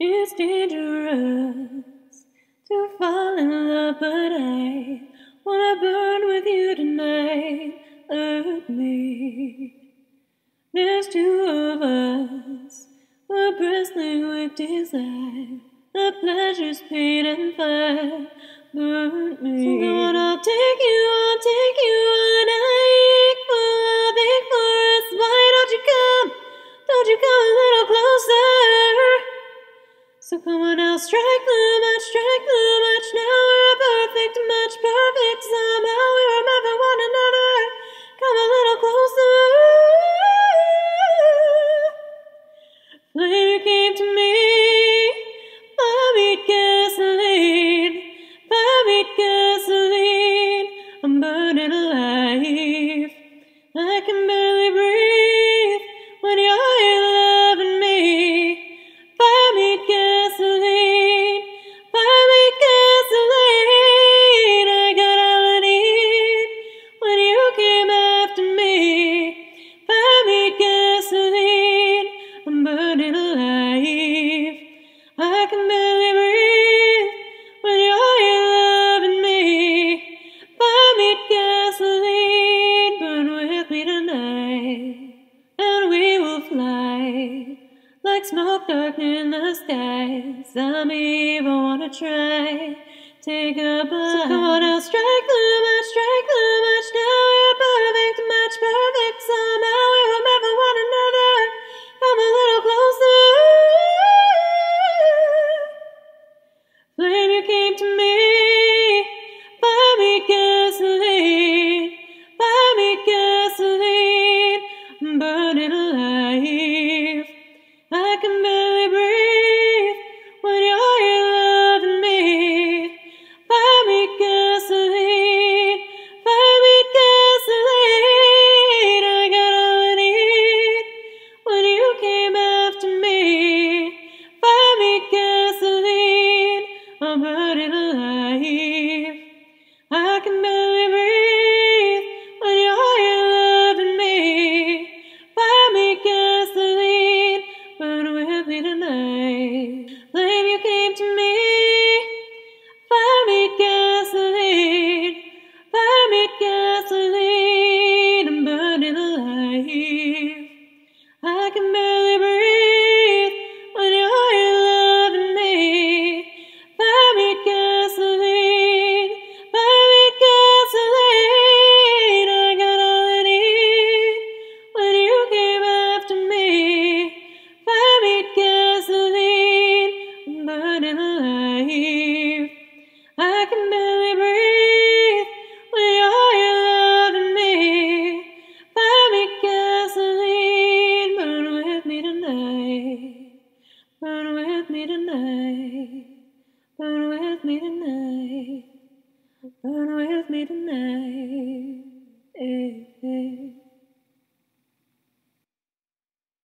It's dangerous to fall in love, but I wanna burn with you tonight. Hurt me. There's two of us, we're bristling with desire. The pleasure's pain and fire burn me. So God, I'll take you. strength Smoke dark in the sky. Some even wanna try. Take a bite. So come on now, strike the strike we don't know. Burn with me tonight. Burn with me tonight. Burn with me tonight. Hey, hey.